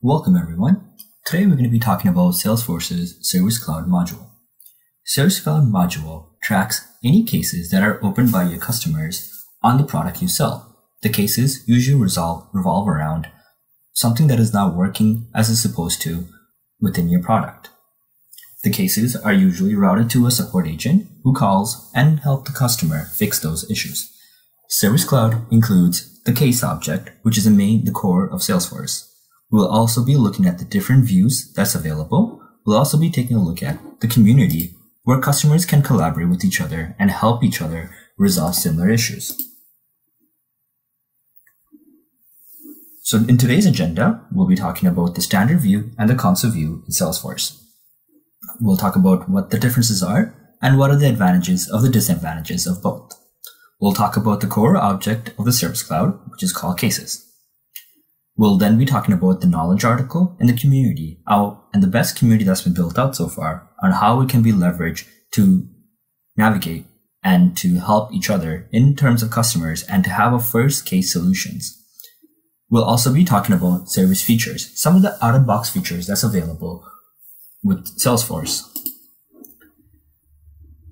Welcome everyone. Today we're going to be talking about Salesforce's Service Cloud module. Service Cloud module tracks any cases that are opened by your customers on the product you sell. The cases usually resolve, revolve around something that is not working as it's supposed to within your product. The cases are usually routed to a support agent who calls and help the customer fix those issues. Service Cloud includes the case object, which is the main, the core of Salesforce. We'll also be looking at the different views that's available. We'll also be taking a look at the community where customers can collaborate with each other and help each other resolve similar issues. So in today's agenda, we'll be talking about the standard view and the console view in Salesforce. We'll talk about what the differences are and what are the advantages of the disadvantages of both. We'll talk about the core object of the Service Cloud, which is called cases. We'll then be talking about the knowledge article and the community, and the best community that's been built out so far on how it can be leveraged to navigate and to help each other in terms of customers and to have a first case solutions. We'll also be talking about service features, some of the out of box features that's available with Salesforce.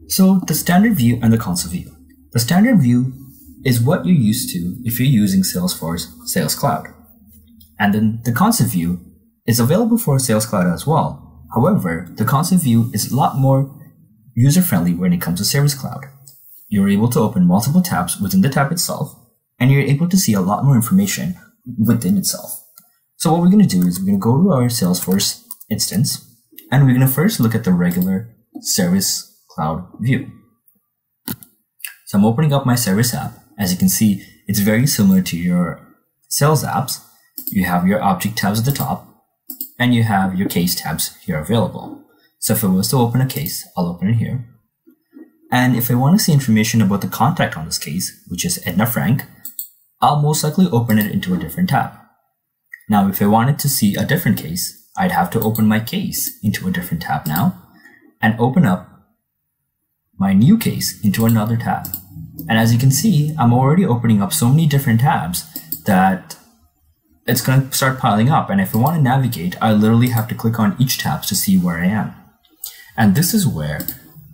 So the standard view and the console view. The standard view is what you're used to if you're using Salesforce Sales Cloud. And then the console view is available for Sales Cloud as well. However, the console view is a lot more user-friendly when it comes to Service Cloud. You're able to open multiple tabs within the tab itself, and you're able to see a lot more information within itself. So what we're going to do is we're going to go to our Salesforce instance, and we're going to first look at the regular Service Cloud view. So I'm opening up my Service app. As you can see, it's very similar to your sales apps. You have your object tabs at the top, and you have your case tabs here available. So if I was to open a case, I'll open it here. And if I want to see information about the contact on this case, which is Edna Frank, I'll most likely open it into a different tab. Now, if I wanted to see a different case, I'd have to open my case into a different tab now and open up my new case into another tab. And as you can see, I'm already opening up so many different tabs that it's going to start piling up. And if I want to navigate, I literally have to click on each tab to see where I am. And this is where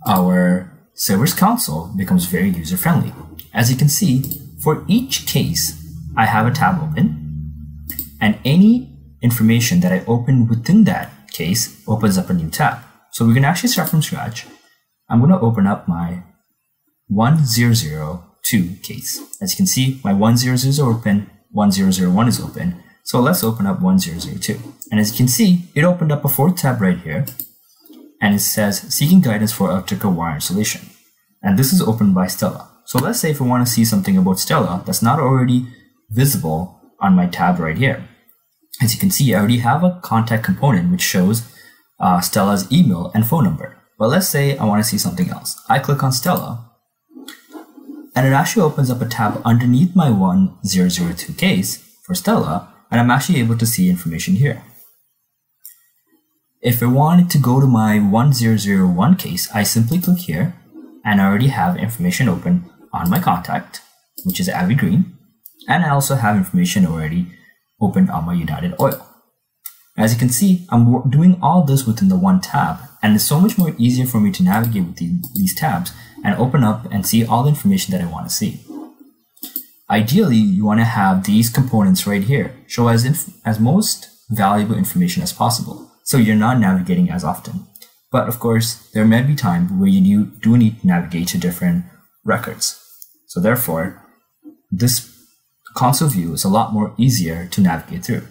our Service Console becomes very user friendly. As you can see, for each case, I have a tab open and any information that I open within that case opens up a new tab. So going to actually start from scratch. I'm going to open up my 1002 case. As you can see, my 1000 is open, 1001 is open. So let's open up 1002. And as you can see, it opened up a fourth tab right here. And it says seeking guidance for electrical wire installation. And this is opened by Stella. So let's say if I want to see something about Stella that's not already visible on my tab right here. As you can see, I already have a contact component which shows uh, Stella's email and phone number. But let's say I want to see something else. I click on Stella, and it actually opens up a tab underneath my 1002 case for Stella, and I'm actually able to see information here. If I wanted to go to my 1001 case, I simply click here, and I already have information open on my contact, which is Avi Green, and I also have information already opened on my United Oil. As you can see, I'm doing all this within the one tab, and it's so much more easier for me to navigate with the, these tabs and open up and see all the information that I want to see. Ideally, you want to have these components right here show as, as most valuable information as possible, so you're not navigating as often. But of course, there may be times where you do need to navigate to different records. So therefore, this console view is a lot more easier to navigate through.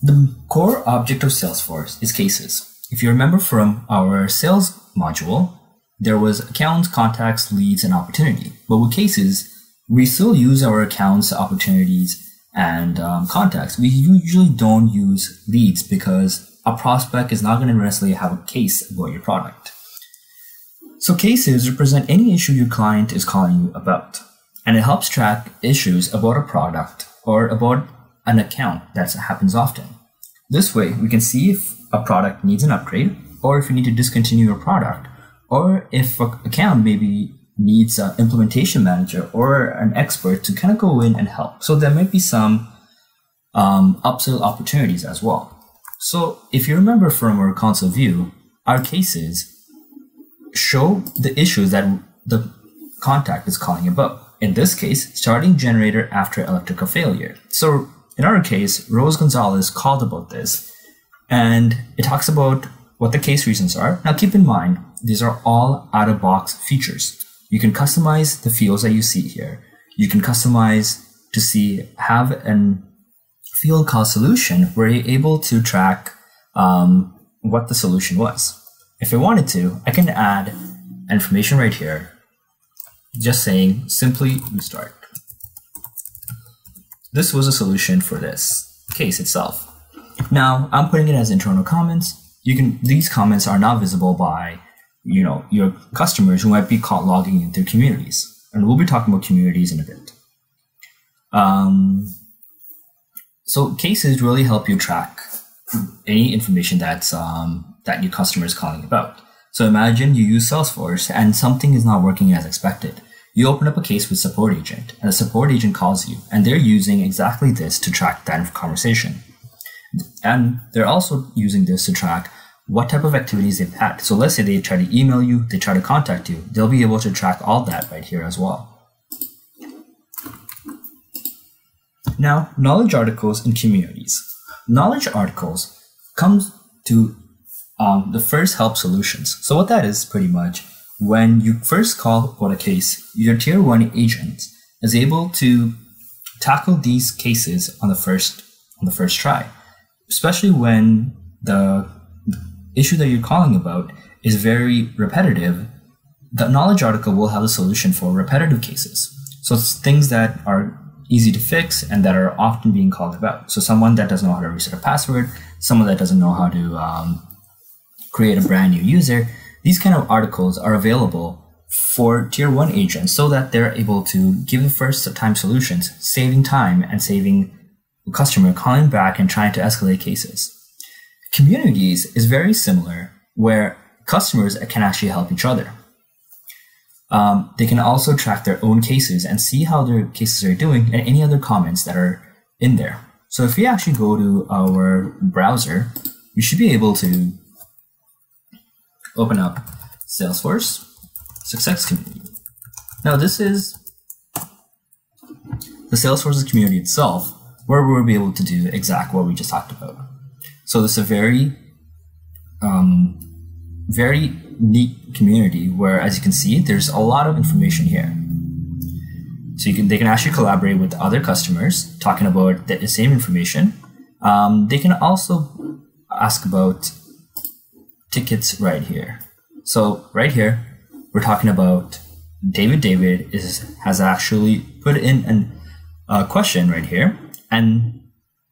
The core object of Salesforce is cases. If you remember from our sales module, there was accounts, contacts, leads, and opportunity. But with cases, we still use our accounts, opportunities, and um, contacts. We usually don't use leads because a prospect is not going to necessarily have a case about your product. So cases represent any issue your client is calling you about, and it helps track issues about a product or about an account that happens often. This way, we can see if a product needs an upgrade, or if you need to discontinue a product, or if an account maybe needs an implementation manager or an expert to kind of go in and help. So there might be some um, upsell opportunities as well. So if you remember from our console view, our cases show the issues that the contact is calling about. In this case, starting generator after electrical failure. So in our case, Rose Gonzalez called about this and it talks about what the case reasons are. Now keep in mind, these are all out of box features. You can customize the fields that you see here. You can customize to see, have an field call solution where you're able to track um, what the solution was. If I wanted to, I can add information right here, just saying simply restart. This was a solution for this case itself. Now I'm putting it as internal comments. You can these comments are not visible by you know your customers who might be caught logging into communities, and we'll be talking about communities in a bit. Um, so cases really help you track any information that's um, that your customer is calling about. So imagine you use Salesforce and something is not working as expected. You open up a case with support agent and the support agent calls you and they're using exactly this to track that conversation. And they're also using this to track what type of activities they've had. So let's say they try to email you, they try to contact you, they'll be able to track all that right here as well. Now, knowledge articles and communities. Knowledge articles comes to um, the first help solutions. So what that is pretty much when you first call about a case, your tier one agent is able to tackle these cases on the first on the first try especially when the issue that you're calling about is very repetitive, the knowledge article will have a solution for repetitive cases. So it's things that are easy to fix and that are often being called about. So someone that doesn't know how to reset a password, someone that doesn't know how to um, create a brand new user, these kind of articles are available for tier one agents so that they're able to give first time solutions, saving time and saving customer calling back and trying to escalate cases. Communities is very similar where customers can actually help each other. Um, they can also track their own cases and see how their cases are doing and any other comments that are in there. So if we actually go to our browser, we should be able to open up Salesforce Success Community. Now this is the Salesforce community itself, where we'll be able to do exactly what we just talked about. So this is a very, um, very neat community where, as you can see, there's a lot of information here. So you can they can actually collaborate with other customers talking about the same information. Um, they can also ask about tickets right here. So right here, we're talking about David. David is has actually put in a uh, question right here and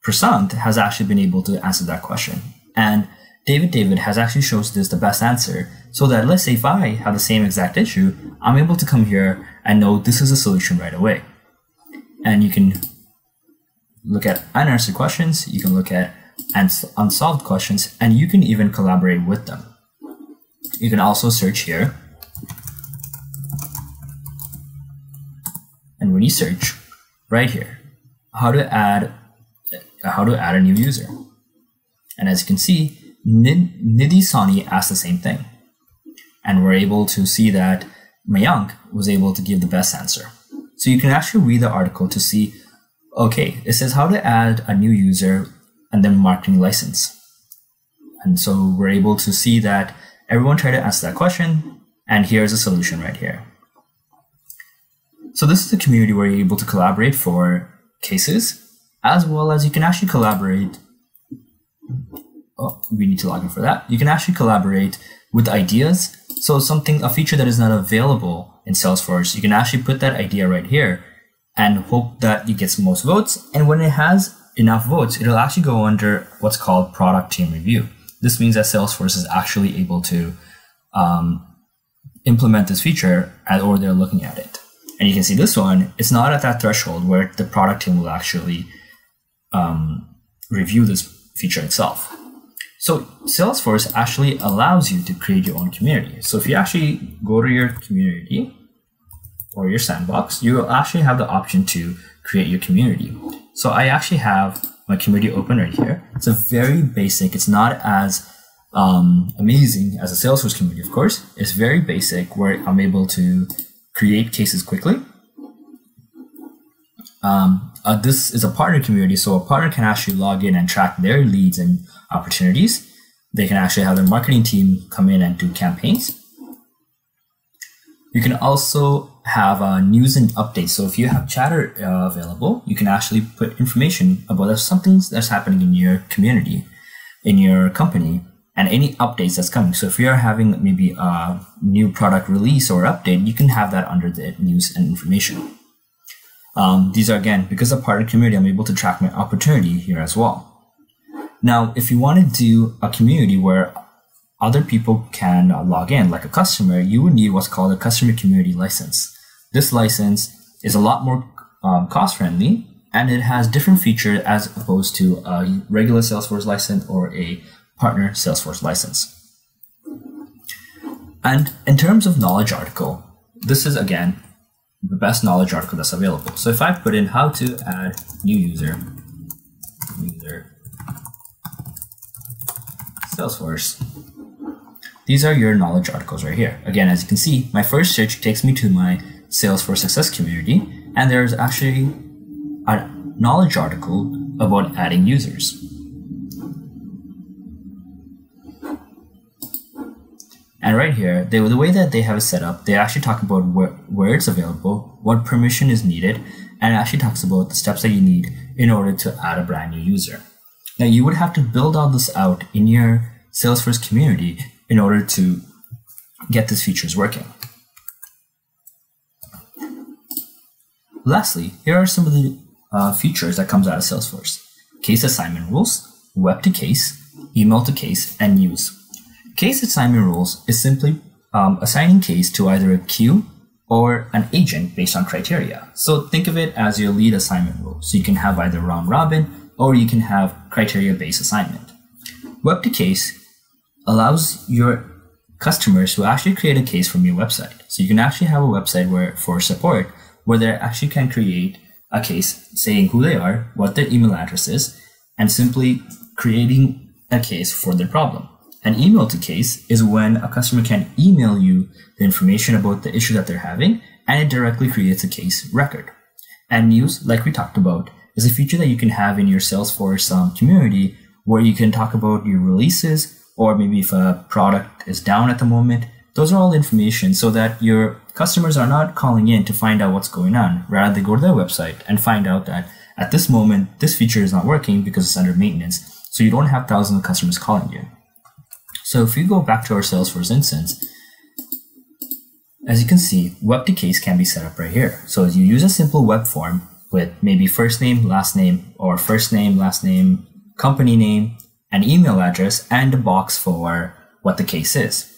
Prasant has actually been able to answer that question. And David David has actually shows this the best answer so that let's say if I have the same exact issue, I'm able to come here and know this is a solution right away. And you can look at unanswered questions, you can look at unsolved questions, and you can even collaborate with them. You can also search here. And when you search, right here, how to add how to add a new user. And as you can see, Nidhi Sani asked the same thing. And we're able to see that Mayank was able to give the best answer. So you can actually read the article to see, okay, it says how to add a new user and then marketing license. And so we're able to see that everyone tried to answer that question, and here's a solution right here. So this is the community where you're able to collaborate for cases, as well as you can actually collaborate. Oh, we need to log in for that. You can actually collaborate with ideas. So something, a feature that is not available in Salesforce, you can actually put that idea right here and hope that it gets most votes. And when it has enough votes, it'll actually go under what's called product team review. This means that Salesforce is actually able to um, implement this feature or they're looking at it. And you can see this one, it's not at that threshold where the product team will actually um, review this feature itself. So Salesforce actually allows you to create your own community. So if you actually go to your community or your sandbox, you will actually have the option to create your community. So I actually have my community open right here. It's a very basic, it's not as um, amazing as a Salesforce community, of course. It's very basic where I'm able to create cases quickly. Um, uh, this is a partner community, so a partner can actually log in and track their leads and opportunities. They can actually have their marketing team come in and do campaigns. You can also have uh, news and updates. So if you have chatter uh, available, you can actually put information about something that's happening in your community, in your company, and any updates that's coming. So if you're having maybe a new product release or update, you can have that under the news and information. Um, these are again, because a part of partner community, I'm able to track my opportunity here as well. Now, if you want to do a community where other people can log in, like a customer, you would need what's called a customer community license. This license is a lot more um, cost friendly and it has different features as opposed to a regular Salesforce license or a partner Salesforce license. And in terms of knowledge article, this is again the best knowledge article that's available. So if I put in how to add new user, user Salesforce, these are your knowledge articles right here. Again, as you can see, my first search takes me to my Salesforce Success community, and there's actually a knowledge article about adding users. And right here, they, the way that they have it set up, they actually talk about where, where it's available, what permission is needed, and it actually talks about the steps that you need in order to add a brand new user. Now you would have to build all this out in your Salesforce community in order to get these features working. Lastly, here are some of the uh, features that comes out of Salesforce. Case assignment rules, web to case, email to case, and news. Case assignment rules is simply um, assigning case to either a queue or an agent based on criteria. So think of it as your lead assignment rule. So you can have either round robin or you can have criteria based assignment. Web to case allows your customers to actually create a case from your website. So you can actually have a website where for support where they actually can create a case saying who they are, what their email address is, and simply creating a case for their problem. An email to case is when a customer can email you the information about the issue that they're having and it directly creates a case record. And news, like we talked about, is a feature that you can have in your Salesforce um, community where you can talk about your releases or maybe if a product is down at the moment. Those are all information so that your customers are not calling in to find out what's going on. Rather, they go to their website and find out that at this moment, this feature is not working because it's under maintenance. So you don't have thousands of customers calling you. So if we go back to our Salesforce instance, as you can see, web case can be set up right here. So you use a simple web form with maybe first name, last name, or first name, last name, company name, an email address, and a box for what the case is.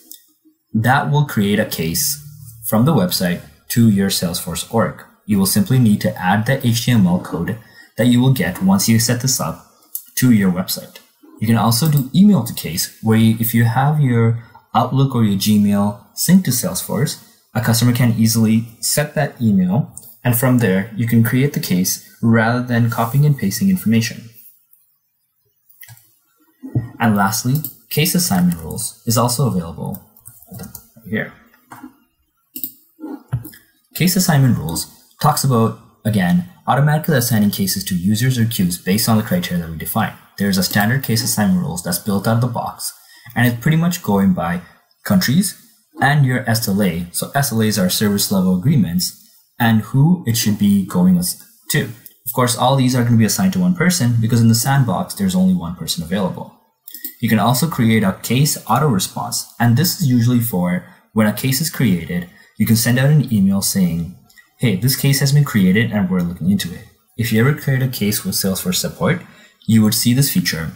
That will create a case from the website to your Salesforce org. You will simply need to add the HTML code that you will get once you set this up to your website. You can also do email to case, where you, if you have your Outlook or your Gmail synced to Salesforce, a customer can easily set that email, and from there, you can create the case rather than copying and pasting information. And lastly, case assignment rules is also available here. Case assignment rules talks about, again, automatically assigning cases to users or queues based on the criteria that we define there's a standard case assignment rules that's built out of the box, and it's pretty much going by countries and your SLA. So SLAs are service level agreements and who it should be going to. Of course, all these are going to be assigned to one person because in the sandbox, there's only one person available. You can also create a case auto response, and this is usually for when a case is created, you can send out an email saying, hey, this case has been created and we're looking into it. If you ever create a case with Salesforce support, you would see this feature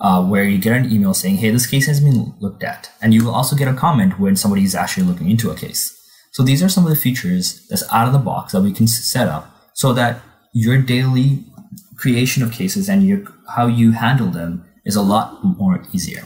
uh, where you get an email saying, hey, this case has been looked at. And you will also get a comment when somebody is actually looking into a case. So these are some of the features that's out of the box that we can set up so that your daily creation of cases and your, how you handle them is a lot more easier.